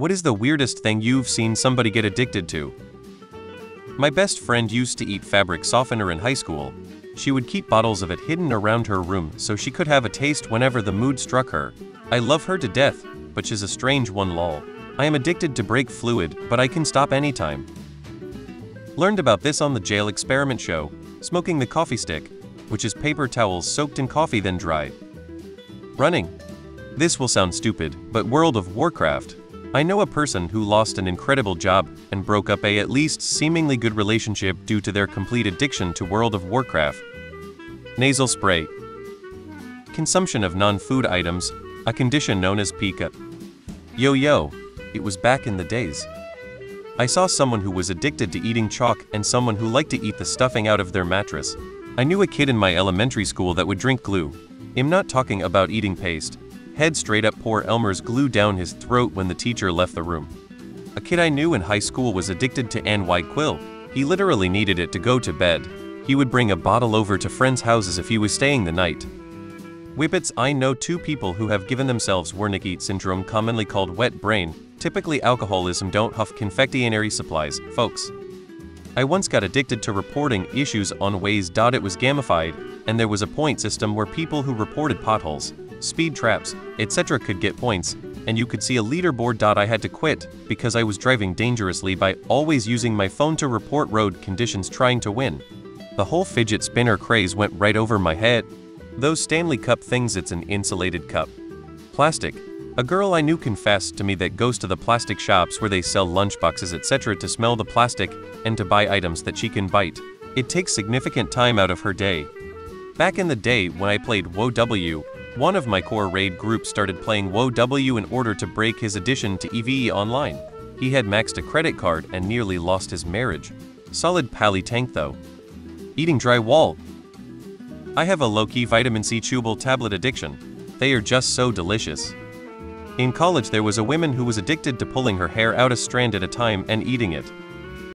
What is the weirdest thing you've seen somebody get addicted to? My best friend used to eat fabric softener in high school. She would keep bottles of it hidden around her room so she could have a taste whenever the mood struck her. I love her to death, but she's a strange one lol. I am addicted to brake fluid, but I can stop anytime. Learned about this on the jail experiment show, smoking the coffee stick, which is paper towels soaked in coffee then dried. Running. This will sound stupid, but World of Warcraft. I know a person who lost an incredible job and broke up a at least seemingly good relationship due to their complete addiction to World of Warcraft. Nasal spray. Consumption of non-food items, a condition known as pica. Yo yo, it was back in the days. I saw someone who was addicted to eating chalk and someone who liked to eat the stuffing out of their mattress. I knew a kid in my elementary school that would drink glue. I'm not talking about eating paste. Head straight up pour Elmer's glue down his throat when the teacher left the room. A kid I knew in high school was addicted to NyQuil. He literally needed it to go to bed. He would bring a bottle over to friends' houses if he was staying the night. Whippets I know two people who have given themselves Wernicke syndrome commonly called wet brain, typically alcoholism don't huff confectionery supplies, folks. I once got addicted to reporting issues on Waze. It was gamified, and there was a point system where people who reported potholes, speed traps, etc. could get points, and you could see a leaderboard. Dot. I had to quit because I was driving dangerously by always using my phone to report road conditions trying to win. The whole fidget spinner craze went right over my head. Those Stanley Cup things, it's an insulated cup. Plastic. A girl I knew confessed to me that goes to the plastic shops where they sell lunchboxes, etc., to smell the plastic and to buy items that she can bite. It takes significant time out of her day. Back in the day when I played WoW one of my core raid groups started playing WoW in order to break his addition to EVE Online. He had maxed a credit card and nearly lost his marriage. Solid pally tank though. Eating drywall. I have a low-key vitamin C chewable tablet addiction. They are just so delicious. In college there was a woman who was addicted to pulling her hair out a strand at a time and eating it.